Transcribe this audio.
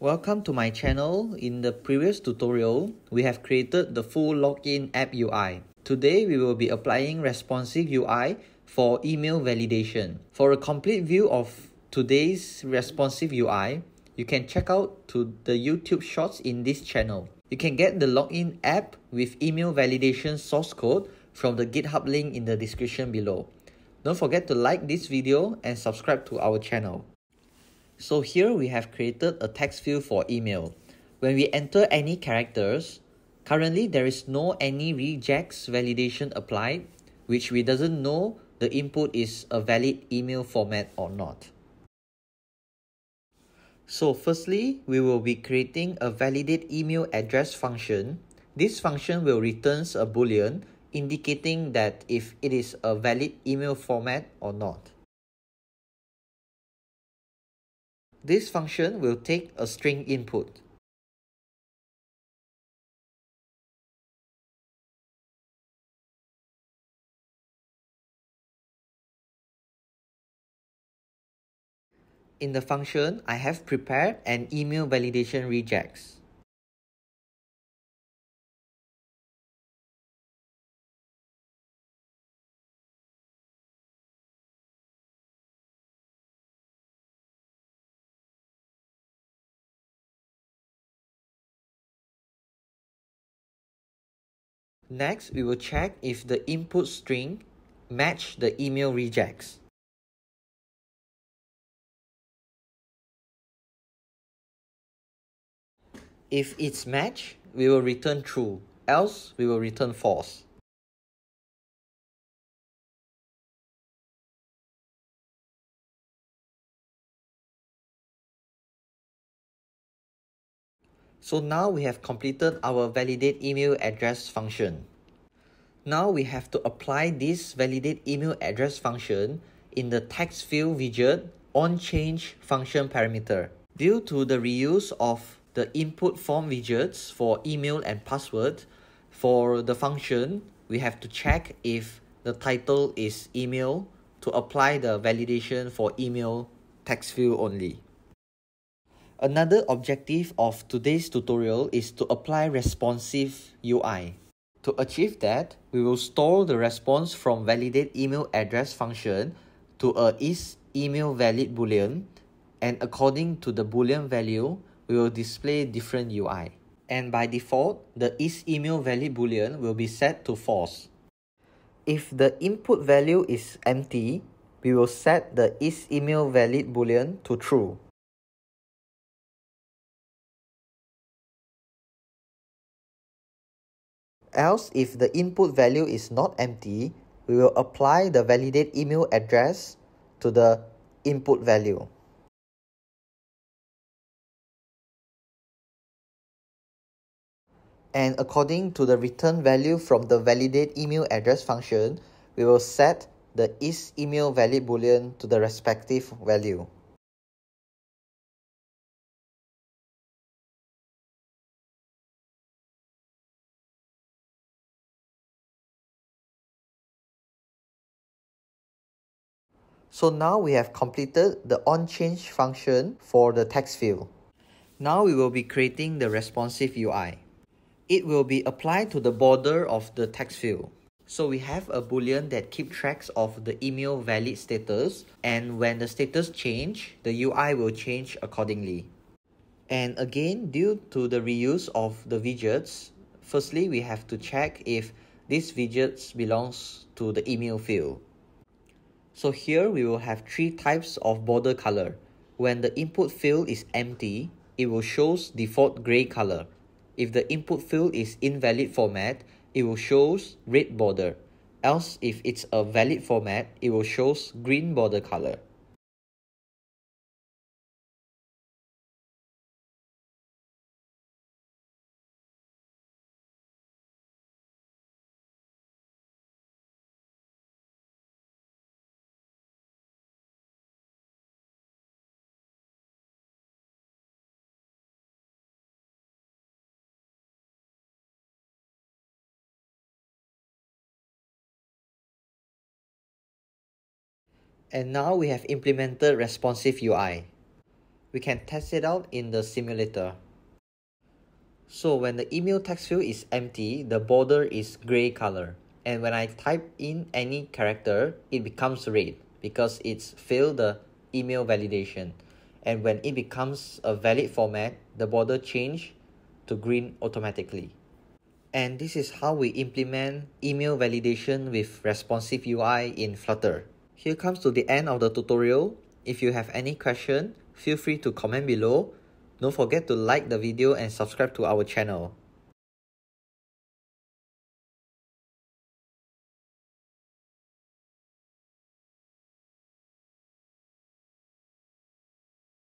Welcome to my channel. In the previous tutorial, we have created the full login app UI. Today, we will be applying responsive UI for email validation. For a complete view of today's responsive UI, you can check out to the YouTube shorts in this channel. You can get the login app with email validation source code from the GitHub link in the description below. Don't forget to like this video and subscribe to our channel. So here we have created a text field for email. When we enter any characters, currently there is no any regex validation applied, which we doesn't know the input is a valid email format or not. So firstly, we will be creating a validate email address function. This function will return a boolean indicating that if it is a valid email format or not. This function will take a string input. In the function, I have prepared an email validation regex. Next, we will check if the input string match the email regex. If it's match, we will return true, else we will return false. So now we have completed our validate email address function. Now we have to apply this validate email address function in the text field widget on change function parameter. Due to the reuse of the input form widgets for email and password, for the function, we have to check if the title is email to apply the validation for email text field only. Another objective of today's tutorial is to apply responsive UI. To achieve that, we will store the response from validate email address function to a is email valid boolean and according to the boolean value, we will display different UI. And by default, the is email valid boolean will be set to false. If the input value is empty, we will set the is email valid boolean to true. Else, if the input value is not empty, we will apply the validate email address to the input value. And according to the return value from the validate email address function, we will set the is email valid boolean to the respective value. So now we have completed the onChange function for the text field. Now we will be creating the responsive UI. It will be applied to the border of the text field. So we have a boolean that keep tracks of the email valid status and when the status change, the UI will change accordingly. And again, due to the reuse of the widgets, firstly we have to check if this widgets belongs to the email field. So here we will have three types of border color. When the input field is empty, it will shows default gray color. If the input field is invalid format, it will shows red border. Else if it's a valid format, it will shows green border color. And now we have implemented responsive UI. We can test it out in the simulator. So when the email text field is empty, the border is gray color. And when I type in any character, it becomes red because it's failed the email validation. And when it becomes a valid format, the border change to green automatically. And this is how we implement email validation with responsive UI in Flutter. Here comes to the end of the tutorial. If you have any question, feel free to comment below. Don't forget to like the video and subscribe to our channel.